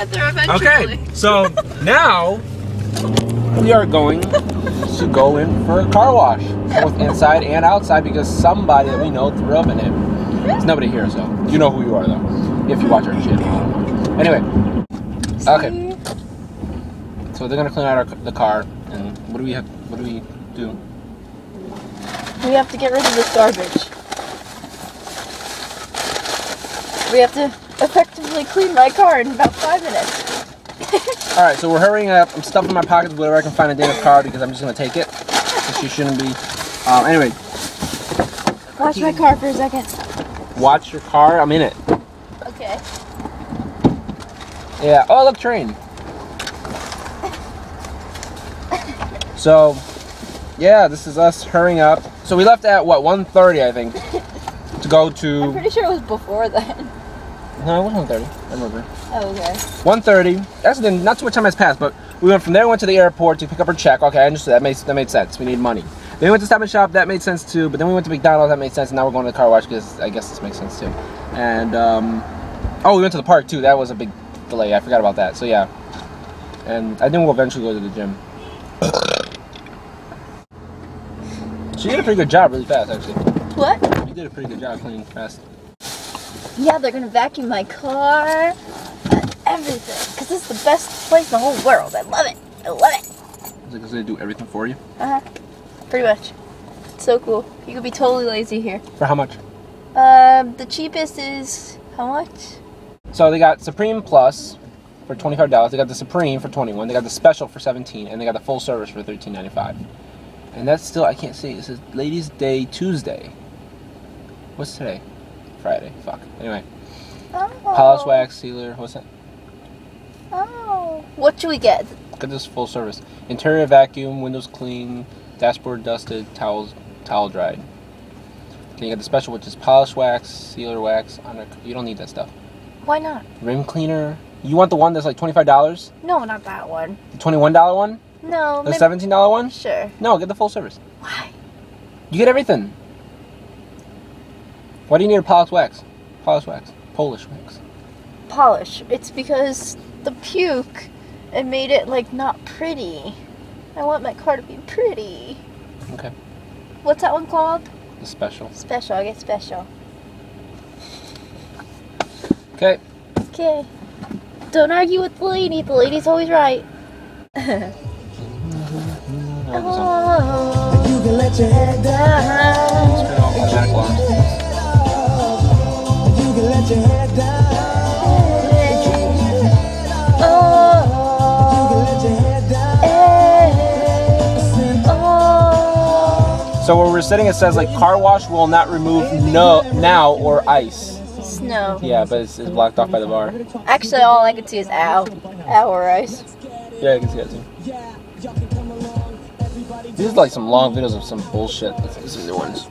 get there eventually. Okay, so now we are going to go in for a car wash, both inside and outside, because somebody that we know threw up in it. There's nobody here, so you know who you are, though, if you watch our channel. I don't know. Anyway, okay. So they're gonna clean out our, the car, and what do we have? What do we do? We have to get rid of this garbage. We have to effectively clean my car in about five minutes. All right, so we're hurrying up. I'm stuffing my pockets with whatever I can find in Dayna's car because I'm just gonna take it. She shouldn't be. Um, anyway, Watch my car for a second. watch your car. I'm in it. Okay. Yeah. Oh, look, train. So, yeah, this is us hurrying up. So we left at what 1:30, I think, to go I'm to. pretty sure it was before then. No, it was 1:30. I remember. Oh, okay. 1:30. That's then not too much time has passed, but we went from there. Went to the airport to pick up our check. Okay, I understood. That made that made sense. We need money. Then we went to Stop and Shop. That made sense too. But then we went to McDonald's. That made sense. And now we're going to the car wash because I guess this makes sense too. And um, oh, we went to the park too. That was a big delay. I forgot about that. So yeah. And I think we'll eventually go to the gym. She did a pretty good job, really fast actually. What? You did a pretty good job cleaning fast. Yeah, they're gonna vacuum my car and everything. Because this is the best place in the whole world. I love it. I love it. Is it 'cause they do everything for you? Uh huh. Pretty much. It's so cool. You could be totally lazy here. For how much? Um, the cheapest is how much? So they got Supreme Plus for twenty five dollars. They got the Supreme for twenty one. They got the Special for seventeen, and they got the full service for thirteen ninety five. And that's still I can't see. It says Ladies' Day Tuesday. What's today? Friday. Fuck. Anyway, Oh. polish wax sealer. What's that? Oh. What should we get? Look at this full service. Interior vacuum, windows clean, dashboard dusted, towels towel dried. Then you got the special, which is polish wax, sealer wax. Under, you don't need that stuff. Why not? Rim cleaner. You want the one that's like twenty five dollars? No, not that one. The twenty one dollar one? No. The maybe- seventeen dollar one? Sure. No, get the full service. Why? You get everything. Why do you need a polish wax? Polish wax. Polish wax. Polish. It's because the puke, it made it like not pretty. I want my car to be pretty. Okay. What's that one called? The special. Special. I get special. Okay. Okay. Don't argue with the lady. The lady's always right. oh, your head down. You can let your head down. So where we're sitting, it says like car wash will not remove no now or ice. Snow. Yeah, but it's, it's blocked off by the bar. Actually, all I can see is ow. Ow or ice. Yeah, you can see that too. These are like some long videos of some bullshit. Let's the ones.